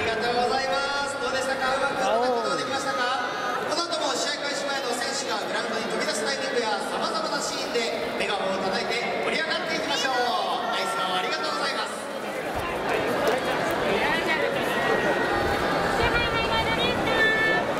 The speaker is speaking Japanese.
ありがとうございます。どうでしたか？うまく